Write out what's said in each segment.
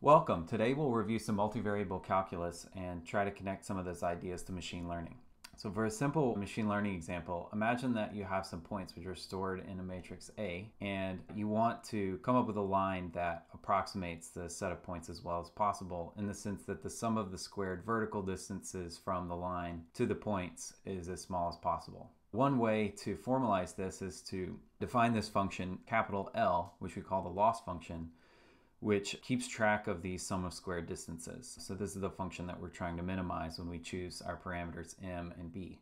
Welcome. Today we'll review some multivariable calculus and try to connect some of those ideas to machine learning. So for a simple machine learning example, imagine that you have some points which are stored in a matrix A and you want to come up with a line that approximates the set of points as well as possible in the sense that the sum of the squared vertical distances from the line to the points is as small as possible. One way to formalize this is to define this function capital L, which we call the loss function, which keeps track of the sum of squared distances. So this is the function that we're trying to minimize when we choose our parameters m and b.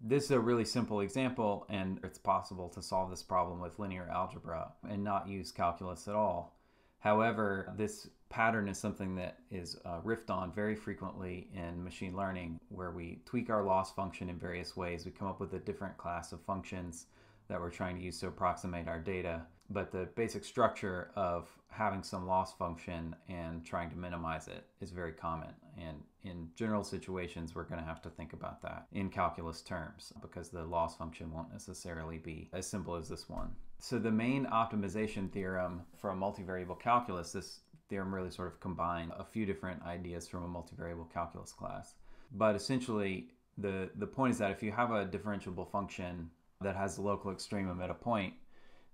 This is a really simple example, and it's possible to solve this problem with linear algebra and not use calculus at all. However, this pattern is something that is uh, riffed on very frequently in machine learning, where we tweak our loss function in various ways. We come up with a different class of functions that we're trying to use to approximate our data. But the basic structure of having some loss function and trying to minimize it is very common. And in general situations, we're going to have to think about that in calculus terms because the loss function won't necessarily be as simple as this one. So the main optimization theorem from multivariable calculus, this theorem really sort of combined a few different ideas from a multivariable calculus class. But essentially, the, the point is that if you have a differentiable function that has a local extremum at a point,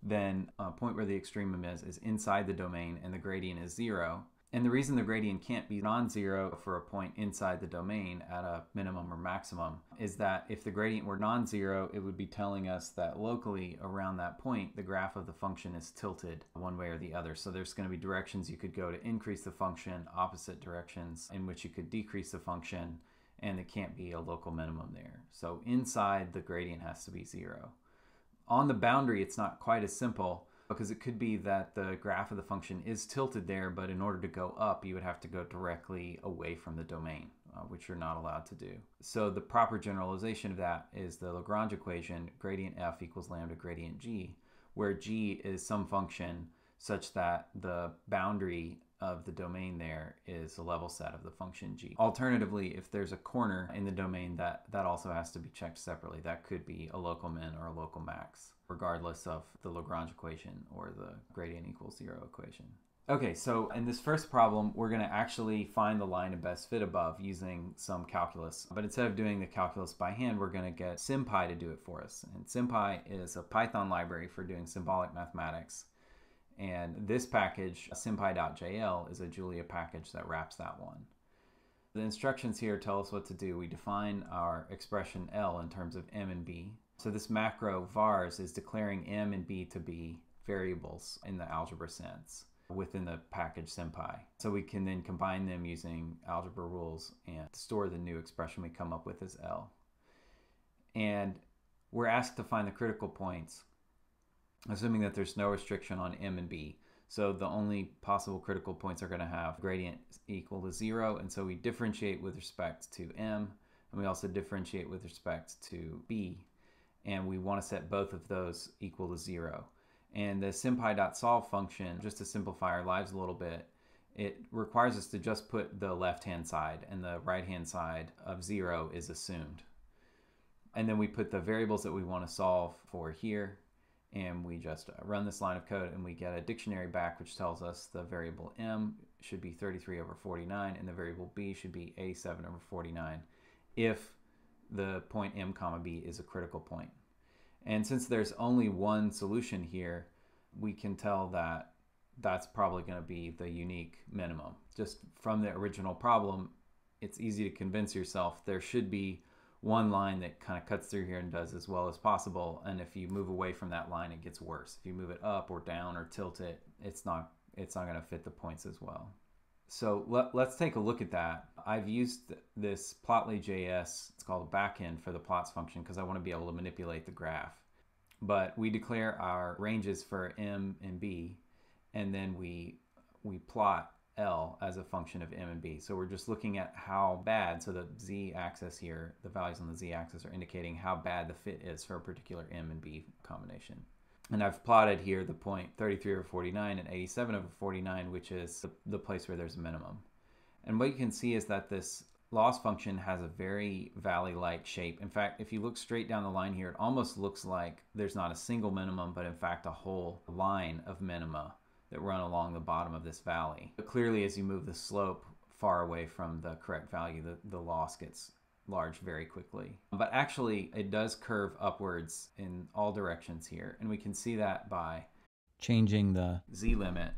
then a point where the extremum is is inside the domain and the gradient is zero. And the reason the gradient can't be non-zero for a point inside the domain at a minimum or maximum is that if the gradient were non-zero, it would be telling us that locally around that point, the graph of the function is tilted one way or the other. So there's going to be directions you could go to increase the function, opposite directions in which you could decrease the function, and it can't be a local minimum there. So inside the gradient has to be zero. On the boundary, it's not quite as simple because it could be that the graph of the function is tilted there, but in order to go up, you would have to go directly away from the domain, uh, which you're not allowed to do. So the proper generalization of that is the Lagrange equation, gradient f equals lambda gradient g, where g is some function such that the boundary of the domain there is a level set of the function g. Alternatively, if there's a corner in the domain, that, that also has to be checked separately. That could be a local min or a local max, regardless of the Lagrange equation or the gradient equals zero equation. Okay, so in this first problem, we're going to actually find the line of best fit above using some calculus. But instead of doing the calculus by hand, we're going to get SymPy to do it for us. And SymPy is a Python library for doing symbolic mathematics. And this package, sympy.jl, is a Julia package that wraps that one. The instructions here tell us what to do. We define our expression L in terms of m and b. So this macro vars is declaring m and b to be variables in the algebra sense within the package SymPy. So we can then combine them using algebra rules and store the new expression we come up with as L. And we're asked to find the critical points assuming that there's no restriction on m and b. So the only possible critical points are going to have gradient equal to zero, and so we differentiate with respect to m, and we also differentiate with respect to b, and we want to set both of those equal to zero. And the sympy.solve function, just to simplify our lives a little bit, it requires us to just put the left-hand side, and the right-hand side of zero is assumed. And then we put the variables that we want to solve for here, and we just uh, run this line of code and we get a dictionary back which tells us the variable m should be 33 over 49 and the variable b should be a7 over 49 if the point m comma b is a critical point. And since there's only one solution here, we can tell that that's probably going to be the unique minimum. Just from the original problem, it's easy to convince yourself there should be one line that kind of cuts through here and does as well as possible. And if you move away from that line, it gets worse. If you move it up or down or tilt it, it's not it's not going to fit the points as well. So let, us take a look at that. I've used this Plotly.js, it's called a backend for the plots function because I want to be able to manipulate the graph. But we declare our ranges for m and b, and then we we plot L as a function of M and B. So we're just looking at how bad, so the Z axis here, the values on the Z axis are indicating how bad the fit is for a particular M and B combination. And I've plotted here the point 33 over 49 and 87 over 49, which is the, the place where there's a minimum. And what you can see is that this loss function has a very valley-like shape. In fact, if you look straight down the line here, it almost looks like there's not a single minimum, but in fact a whole line of minima that run along the bottom of this valley. But clearly, as you move the slope far away from the correct value, the, the loss gets large very quickly. But actually, it does curve upwards in all directions here. And we can see that by changing the z limit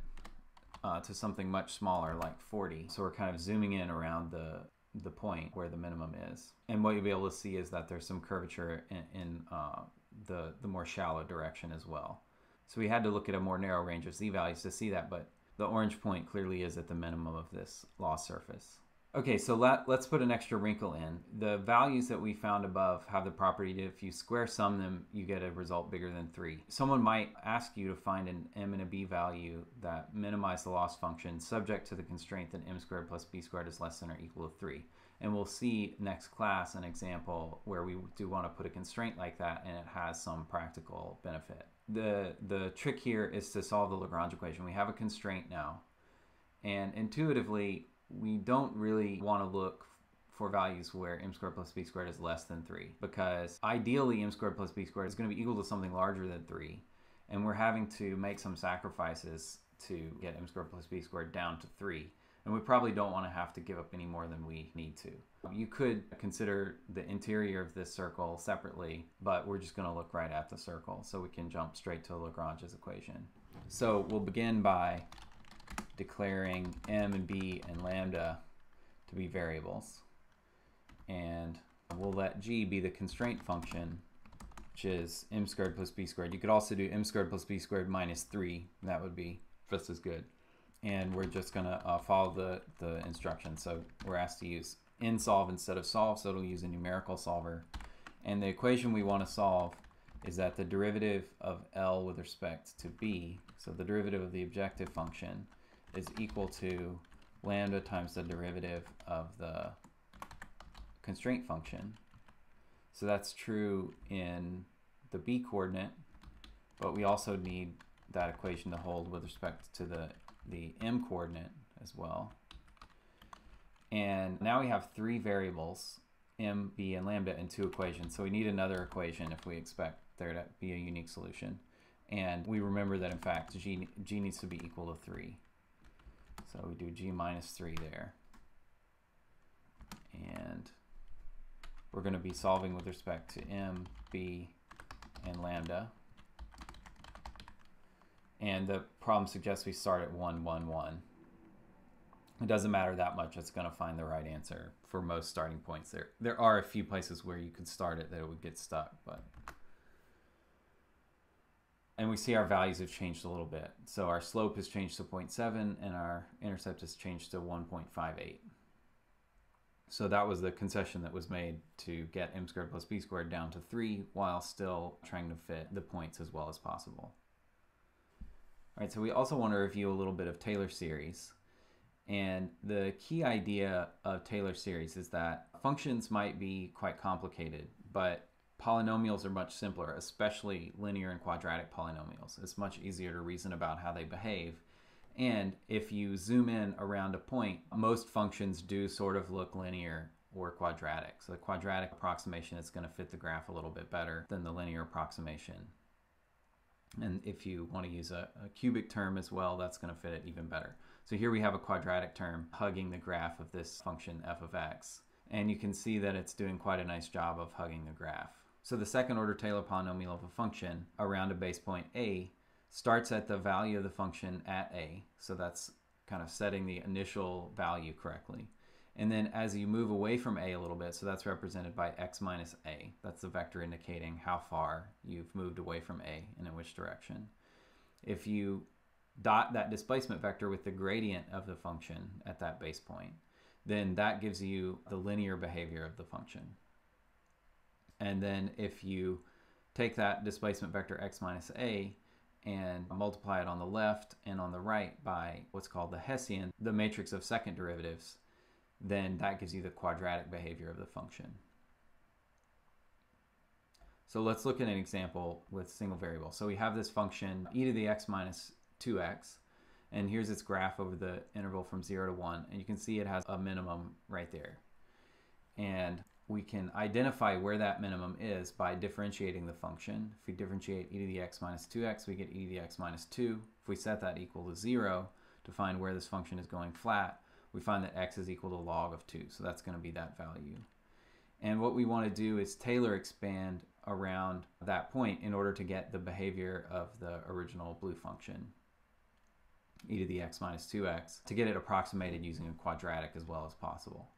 uh, to something much smaller, like 40. So we're kind of zooming in around the the point where the minimum is. And what you'll be able to see is that there's some curvature in, in uh, the, the more shallow direction as well. So we had to look at a more narrow range of z values to see that, but the orange point clearly is at the minimum of this loss surface. Okay, so let, let's put an extra wrinkle in. The values that we found above have the property that if you square sum them, you get a result bigger than 3. Someone might ask you to find an m and a b value that minimize the loss function subject to the constraint that m squared plus b squared is less than or equal to 3. And we'll see next class an example where we do want to put a constraint like that and it has some practical benefit. The, the trick here is to solve the Lagrange equation. We have a constraint now. And intuitively, we don't really want to look for values where m squared plus b squared is less than 3 because ideally m squared plus b squared is going to be equal to something larger than 3 and we're having to make some sacrifices to get m squared plus b squared down to 3 and we probably don't want to have to give up any more than we need to. You could consider the interior of this circle separately, but we're just going to look right at the circle so we can jump straight to Lagrange's equation. So we'll begin by declaring m and b and lambda to be variables. And we'll let g be the constraint function, which is m squared plus b squared. You could also do m squared plus b squared minus 3. That would be just as good. And we're just going to uh, follow the, the instructions. So we're asked to use nsolve instead of solve, so it'll use a numerical solver. And the equation we want to solve is that the derivative of L with respect to B, so the derivative of the objective function, is equal to lambda times the derivative of the constraint function. So that's true in the b coordinate, but we also need that equation to hold with respect to the, the m coordinate as well. And now we have three variables, m, b, and lambda, and two equations. So we need another equation if we expect there to be a unique solution. And we remember that in fact g, g needs to be equal to 3. So we do g minus 3 there. And we're going to be solving with respect to m, b, and lambda. And the problem suggests we start at 1, 1, 1. It doesn't matter that much. It's going to find the right answer for most starting points. There, there are a few places where you could start it that it would get stuck, but and we see our values have changed a little bit. So our slope has changed to 0.7 and our intercept has changed to 1.58. So that was the concession that was made to get m squared plus b squared down to 3 while still trying to fit the points as well as possible. All right, so we also want to review a little bit of Taylor series. And the key idea of Taylor series is that functions might be quite complicated, but polynomials are much simpler, especially linear and quadratic polynomials. It's much easier to reason about how they behave. And if you zoom in around a point, most functions do sort of look linear or quadratic. So the quadratic approximation is going to fit the graph a little bit better than the linear approximation. And if you want to use a, a cubic term as well, that's going to fit it even better. So here we have a quadratic term hugging the graph of this function f of x. And you can see that it's doing quite a nice job of hugging the graph. So the second order Taylor polynomial of a function around a base point a starts at the value of the function at a. So that's kind of setting the initial value correctly. And then as you move away from a a little bit, so that's represented by x minus a. That's the vector indicating how far you've moved away from a and in which direction. If you dot that displacement vector with the gradient of the function at that base point, then that gives you the linear behavior of the function. And then if you take that displacement vector x minus a and multiply it on the left and on the right by what's called the Hessian, the matrix of second derivatives, then that gives you the quadratic behavior of the function. So let's look at an example with single variable. So we have this function e to the x minus 2x, and here's its graph over the interval from 0 to 1, and you can see it has a minimum right there. And we can identify where that minimum is by differentiating the function. If we differentiate e to the x minus 2x, we get e to the x minus 2. If we set that equal to 0 to find where this function is going flat, we find that x is equal to log of 2. So that's going to be that value. And what we want to do is Taylor expand around that point in order to get the behavior of the original blue function, e to the x minus 2x, to get it approximated using a quadratic as well as possible.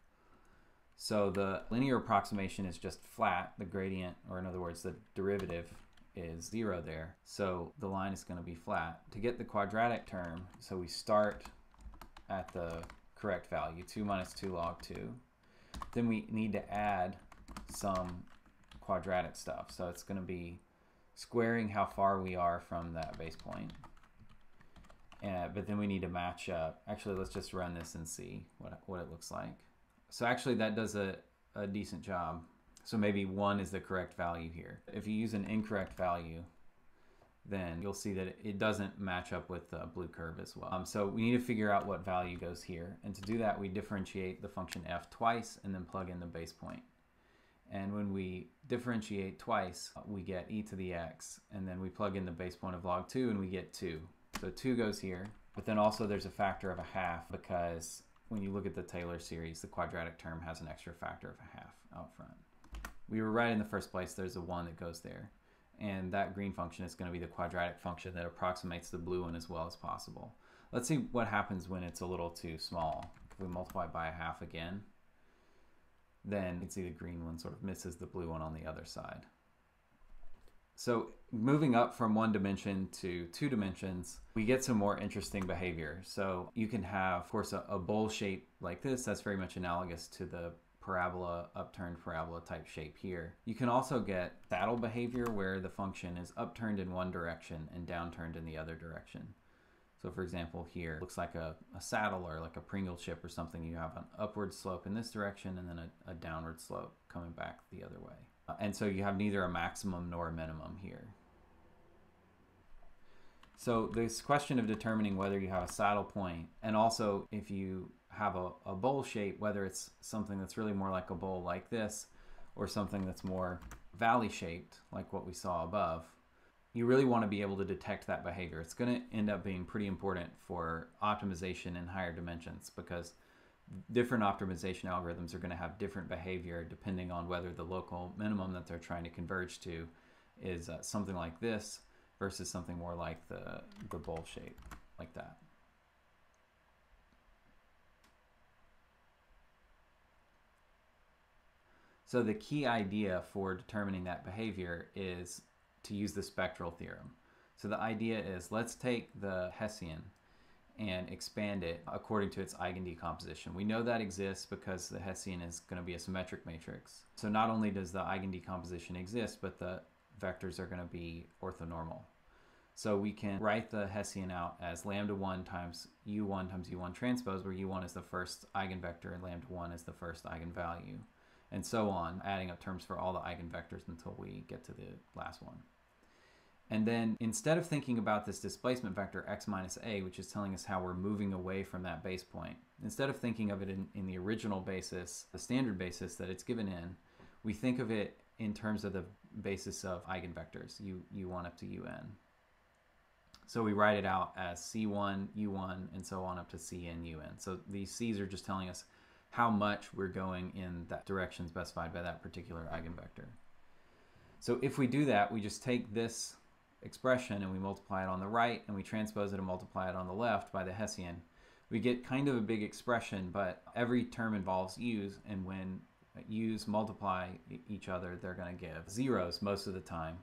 So the linear approximation is just flat, the gradient, or in other words, the derivative is zero there. So the line is going to be flat. To get the quadratic term, so we start at the correct value, 2 minus 2 log 2. Then we need to add some quadratic stuff. So it's going to be squaring how far we are from that base point. Uh, but then we need to match up. Actually, let's just run this and see what, what it looks like. So actually that does a, a decent job. So maybe 1 is the correct value here. If you use an incorrect value, then you'll see that it doesn't match up with the blue curve as well. Um, so we need to figure out what value goes here. And to do that, we differentiate the function f twice and then plug in the base point. And when we differentiate twice, we get e to the x, and then we plug in the base point of log 2 and we get 2. So 2 goes here, but then also there's a factor of a half because when you look at the Taylor series, the quadratic term has an extra factor of a half out front. We were right in the first place, there's a 1 that goes there. And that green function is going to be the quadratic function that approximates the blue one as well as possible. Let's see what happens when it's a little too small. If we multiply by a half again, then you can see the green one sort of misses the blue one on the other side. So moving up from one dimension to two dimensions, we get some more interesting behavior. So you can have, of course, a, a bowl shape like this. That's very much analogous to the parabola, upturned parabola type shape here. You can also get saddle behavior where the function is upturned in one direction and downturned in the other direction. So for example, here looks like a, a saddle or like a Pringle chip or something. You have an upward slope in this direction and then a, a downward slope coming back the other way. Uh, and so you have neither a maximum nor a minimum here. So this question of determining whether you have a saddle point and also if you have a, a bowl shape, whether it's something that's really more like a bowl like this or something that's more valley shaped like what we saw above, you really want to be able to detect that behavior. It's going to end up being pretty important for optimization in higher dimensions because different optimization algorithms are going to have different behavior depending on whether the local minimum that they're trying to converge to is uh, something like this versus something more like the, the bowl shape, like that. So the key idea for determining that behavior is to use the spectral theorem. So the idea is let's take the Hessian and expand it according to its eigendecomposition. We know that exists because the Hessian is going to be a symmetric matrix. So not only does the eigendecomposition exist, but the vectors are going to be orthonormal. So we can write the Hessian out as lambda 1 times u1 times u1 transpose, where u1 is the first eigenvector and lambda 1 is the first eigenvalue, and so on, adding up terms for all the eigenvectors until we get to the last one. And then instead of thinking about this displacement vector x minus a, which is telling us how we're moving away from that base point, instead of thinking of it in, in the original basis, the standard basis that it's given in, we think of it in terms of the basis of eigenvectors, u, u1 up to un. So we write it out as c1, u1, and so on up to cn, un. So these c's are just telling us how much we're going in that direction specified by that particular eigenvector. So if we do that, we just take this expression and we multiply it on the right and we transpose it and multiply it on the left by the Hessian, we get kind of a big expression, but every term involves u's, and when u's multiply each other, they're going to give zeros most of the time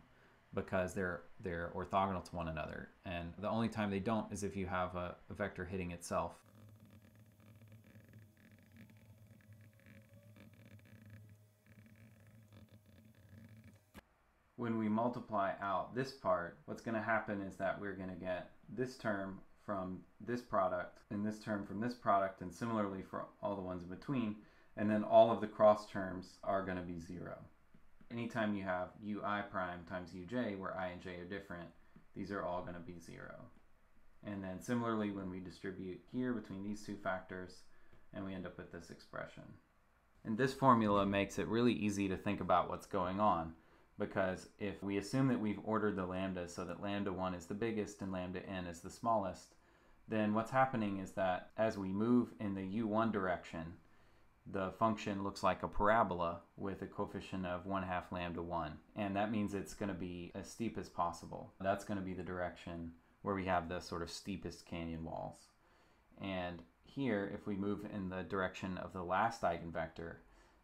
because they're they're orthogonal to one another. And the only time they don't is if you have a, a vector hitting itself. When we multiply out this part, what's going to happen is that we're going to get this term from this product and this term from this product and similarly for all the ones in between and then all of the cross terms are going to be zero. Anytime you have ui prime times uj where i and j are different, these are all going to be zero. And then similarly when we distribute here between these two factors and we end up with this expression. And this formula makes it really easy to think about what's going on because if we assume that we've ordered the lambdas so that lambda 1 is the biggest and lambda n is the smallest, then what's happening is that as we move in the u1 direction, the function looks like a parabola with a coefficient of 1 half lambda 1. And that means it's going to be as steep as possible. That's going to be the direction where we have the sort of steepest canyon walls. And here, if we move in the direction of the last eigenvector,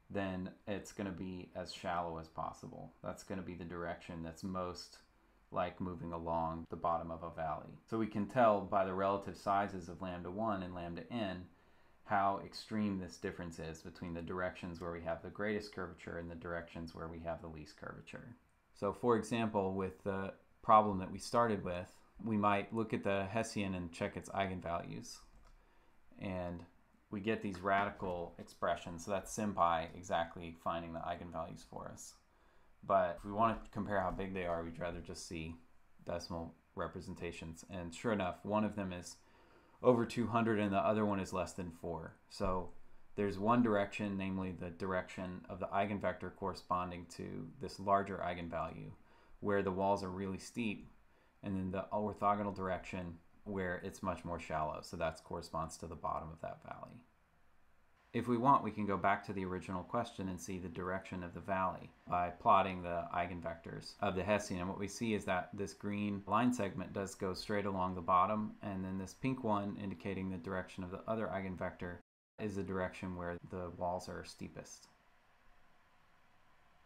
then it's going to be as shallow as possible. That's going to be the direction that's most like moving along the bottom of a valley. So we can tell by the relative sizes of lambda 1 and lambda n how extreme this difference is between the directions where we have the greatest curvature and the directions where we have the least curvature. So for example, with the problem that we started with, we might look at the Hessian and check its eigenvalues. And we get these radical expressions. So that's SymPy exactly finding the eigenvalues for us. But if we want to compare how big they are, we'd rather just see decimal representations. And sure enough, one of them is over 200 and the other one is less than 4. So there's one direction, namely the direction of the eigenvector corresponding to this larger eigenvalue, where the walls are really steep, and then the orthogonal direction where it's much more shallow. So that corresponds to the bottom of that valley. If we want, we can go back to the original question and see the direction of the valley by plotting the eigenvectors of the Hessian. And what we see is that this green line segment does go straight along the bottom, and then this pink one indicating the direction of the other eigenvector is the direction where the walls are steepest.